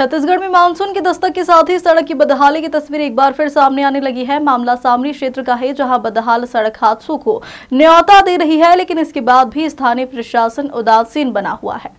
छत्तीसगढ़ में मानसून के दस्तक के साथ ही सड़क की बदहाली की तस्वीर एक बार फिर सामने आने लगी है। मामला सामरी क्षेत्र का है, जहाँ बदहाल सड़क हादसों को न्यौता दे रही है, लेकिन इसके बाद भी स्थानीय प्रशासन उदासीन बना हुआ है।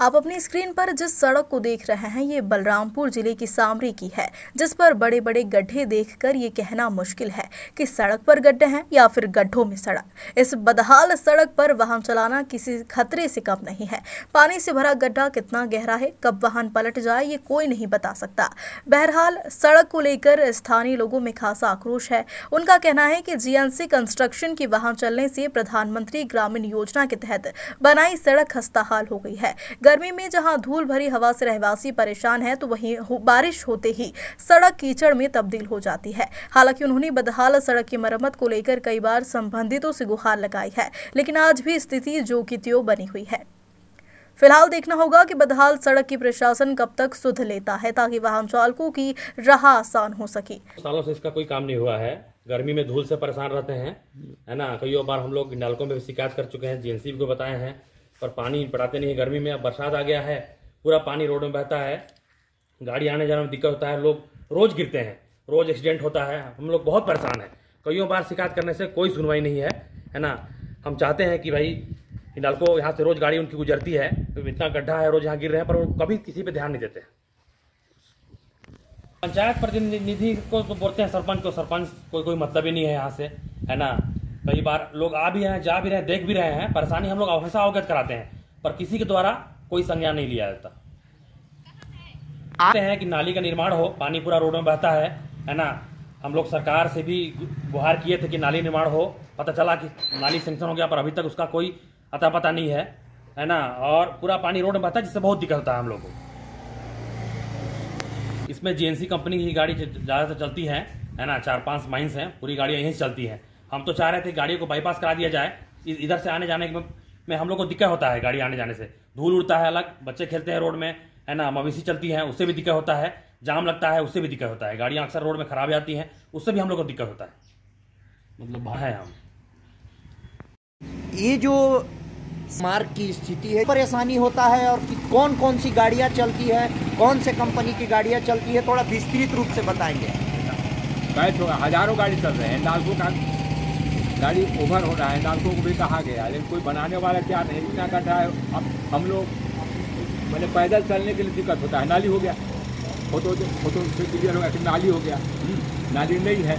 आप अपनी स्क्रीन पर जिस सड़क को देख रहे हैं, ये बलरामपुर ज़िले की सामरी की है, जिस पर बड़े बड़े गड्ढे देखकर ये कहना मुश्किल है कि सड़क पर गड्ढे हैं या फिर गड्ढों में सड़क। इस बदहाल सड़क पर वाहन चलाना किसी खतरे से कम नहीं है। पानी से भरा गड्ढा कितना गहरा है, कब वाहन पलट जाए, ये कोई नहीं बता सकता। बहरहाल, सड़क को लेकर स्थानीय लोगों में खासा आक्रोश है। उनका कहना है कि जीएनसी कंस्ट्रक्शन की वाहन चलने से प्रधानमंत्री ग्रामीण योजना के तहत बनाई सड़क खस्ताहाल हो गई है। गर्मी में जहाँ धूल भरी हवा से रहवासी परेशान है तो वहीं बारिश होते ही सड़क कीचड़ में तब्दील हो जाती है। हालाँकि उन्होंने बदहाल सड़क की मरम्मत को लेकर कई बार संबंधितों से गुहार लगाई है, लेकिन आज भी स्थिति जो की त्यों बनी हुई है। फ़िलहाल देखना होगा कि बदहाल सड़क की प्रशासन कब तक सुध लेता है, ताकि वाहन चालकों की राह आसान हो सके। सालों से इसका कोई काम नहीं हुआ है। गर्मी में धूल से परेशान रहते हैं, है ना? कई बार हम लोग नालकों में शिकायत कर चुके हैं, जीएनसी को बताए हैं। पर पानी पड़ाते नहीं है। गर्मी में अब बरसात आ गया है, पूरा पानी रोड में बहता है। गाड़ी आने जाने में दिक्कत होता है। लोग रोज गिरते हैं, रोज एक्सीडेंट होता है। हम लोग बहुत परेशान हैं। कईयों बार शिकायत करने से कोई सुनवाई नहीं है है ना? हम चाहते हैं कि भाई, हिंडालको यहाँ से रोज गाड़ी उनकी गुजरती है तो इतना गड्ढा है, रोज यहाँ गिर रहे हैं, पर वो कभी किसी पे ध्यान नहीं देते। पंचायत प्रतिनिधि को तो बोलते हैं सरपंच को, सरपंच कोई कोई मतलब ही नहीं है यहाँ से, है ना? कई बार लोग आ भी हैं, जा भी रहे हैं, देख भी रहे हैं, परेशानी हम लोग हमेशा अवगत कराते हैं, पर किसी के द्वारा कोई संज्ञान नहीं लिया जाता। आते हैं कि नाली का निर्माण हो पानी पूरा रोड में बहता है है ना? हम लोग सरकार से भी गुहार किए थे कि नाली निर्माण हो, पता चला कि नाली सेंक्शन हो गया, पर अभी तक उसका कोई अता पता नहीं है है ना? और पूरा पानी रोड में बहता है, जिससे बहुत दिक्कत होता है हम लोग को। इसमें जीएनसी कंपनी की गाड़ी ज़्यादातर चलती है है ना? चार पाँच माइंस हैं, पूरी गाड़ियाँ यहीं चलती हैं। हम तो चाह रहे थे गाड़ियों को बाईपास करा दिया जाए। इधर से आने जाने में हम लोग को दिक्कत होता है गाड़ी आने जाने से। धूल उड़ता है अलग बच्चे खेलते हैं रोड में है ना मवेशी चलती है उससे भी दिक्कत होता है जाम लगता है उससे भी दिक्कत होता है। गाड़ियाँ अक्सर रोड में खराब जाती हैं उससे भी हम लोग को दिक्कत होता है। मतलब है हम। ये जो मार्ग की स्थिति है परेशानी होता है और कि कौन कौन सी गाड़ियाँ चलती है कौन से कंपनी की गाड़ियाँ चलती है थोड़ा विस्तृत रूप से बताएँगे। हज़ारों गाड़ी चल रहे हैं का गाड़ी ओवर हो रहा है नागपुर को भी कहा गया लेकिन कोई बनाने वाला क्या नहीं इतना गड्ढा है। अब हम लोग मैंने पैदल चलने के लिए दिक्कत होता है। नाली हो गया। फ़ोटो फ़ोटो से क्लियर हो गया कि नाली हो गया। हम्म, नाली नहीं है।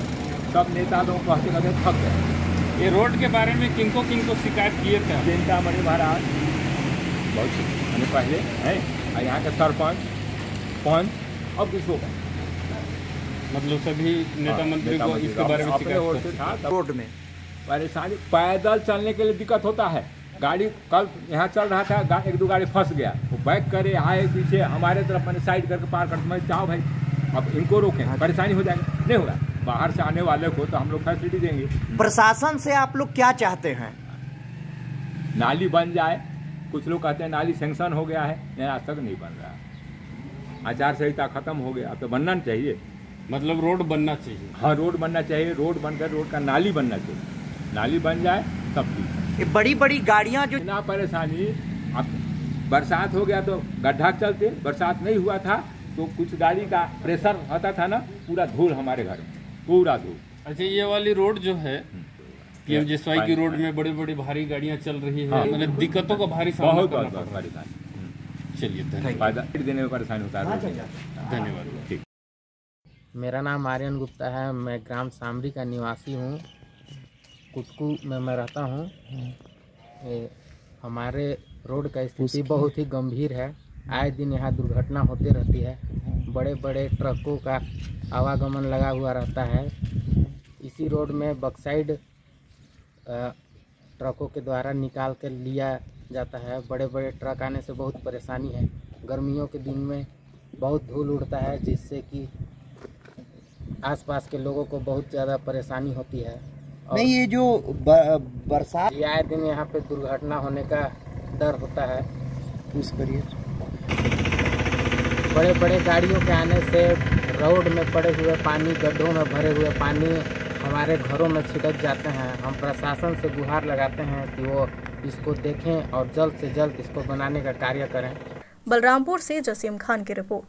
सब नेता लोग कहते कहते थक गए। ये रोड के बारे में किनको किनको शिकायत किए थे? चिंता मणि महाराज। बहुत मैंने पहले है? यहाँ के सरपंच पंच और किसको? मतलब सभी नेता मंत्री को इसके बारे में शिकायत था। रोड में। परेशानी पैदल चलने के लिए दिक्कत होता है। गाड़ी कल यहाँ चल रहा था एक दो गाड़ी फंस गया। वो बैक करे आए पीछे हमारे तरफ़ मैंने साइड करके पार कर मैं चाहो भाई अब इनको रोकें परेशानी हो जाएगी। नहीं होगा बाहर से आने वाले को तो हम लोग फैसिलिटी देंगे। प्रशासन से आप लोग क्या चाहते हैं? नाली बन जाए कुछ लोग कहते हैं नाली सेंक्शन हो गया है नहीं आज तक नहीं बन रहा। आचार संहिता खत्म हो गया अब तो बनना चाहिए। मतलब रोड बनना चाहिए। हाँ रोड बनना चाहिए रोड बनकर रोड का नाली बनना चाहिए। नाली बन जाए तब ठीक ये बड़ी बड़ी गाड़ियाँ जो ना परेशानी अब बरसात हो गया तो गड्ढा चलते बरसात नहीं हुआ था तो कुछ गाड़ी का प्रेशर होता था ना पूरा धूल हमारे घर में पूरा धूल। अच्छा ये वाली रोड जो है पीएम। जसवाई की रोड में बड़ी बड़ी भारी गाड़ियाँ चल रही है हाँ। मतलब दिक्कतों का भारी बहुत बहुत परेशानी हम्म। चलिए धन्यवाद। देने में परेशानी होता है धन्यवाद। ठीक। मेरा नाम आर्यन गुप्ता है मैं ग्राम सामरी का निवासी हूँ। कुटकू में मैं रहता हूँ। हमारे रोड का स्थिति बहुत ही गंभीर है। आए दिन यहाँ दुर्घटना होती रहती है। बड़े बड़े ट्रकों का आवागमन लगा हुआ रहता है। इसी रोड में बक्साइड ट्रकों के द्वारा निकाल कर लिया जाता है। बड़े बड़े ट्रक आने से बहुत परेशानी है। गर्मियों के दिन में बहुत धूल उड़ता है जिससे कि आसपास के लोगों को बहुत ज़्यादा परेशानी होती है। नहीं ये जो बरसात आए दिन यहाँ पे दुर्घटना होने का डर होता है। पूछ करिए बड़े बड़े गाड़ियों के आने से रोड में पड़े हुए पानी गड्ढों में भरे हुए पानी हमारे घरों में छिटक जाते हैं। हम प्रशासन से गुहार लगाते हैं कि वो इसको देखें और जल्द से जल्द इसको बनाने का कार्य करें। बलरामपुर से जसीम खान की रिपोर्ट।